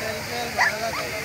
चल चल बड़ा चल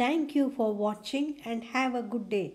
Thank you for watching and have a good day.